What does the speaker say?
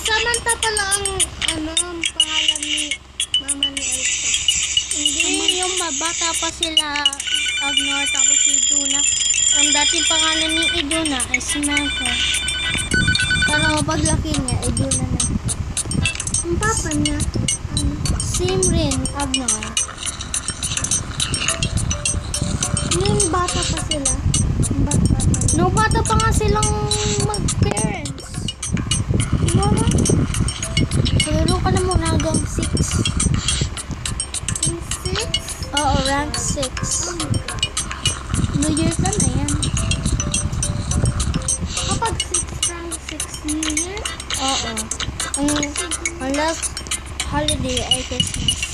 Samantha, pala ang ano, ang pangalan ni mama ni Elsa. Hindi, yung bata pa sila Agnor tapos si Iduna. Ang dating pangalan ni Iduna ay Samantha. Pero paglaki niya, Iduna na. Ang papa niya, ano, Simrin Agnor. yung bata pa sila. Ang bata. No, bata pa nga silang mag-parents. Siguro ka na muna hanggang 6. in six? Oo, rank 6. Oh. New Year ka na yan. Kapag six rank six New Year, Oo. Ang, ang last holiday ay Christmas.